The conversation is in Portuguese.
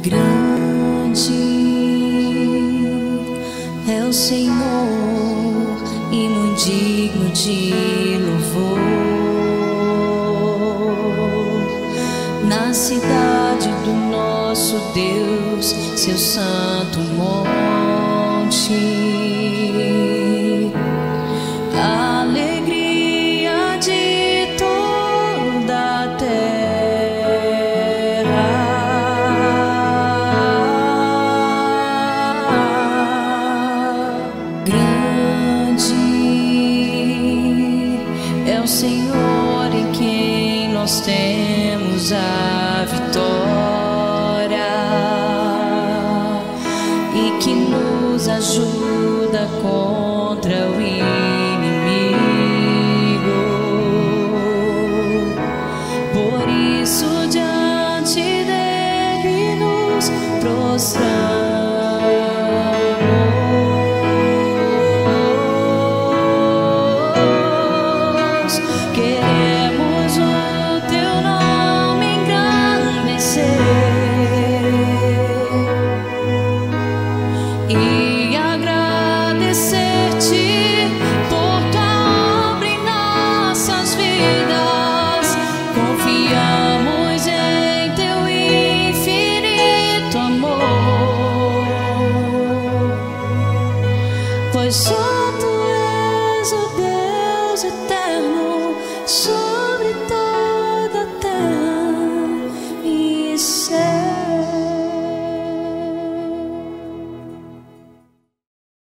Grande é o Senhor e muito digno de louvor. Na cidade do nosso Deus, seu santo monte. O Senhor em quem nós temos a vitória e que nos ajuda contra o inimigo. Por isso, diante dele nos prostramos. Pois só tu és o Deus.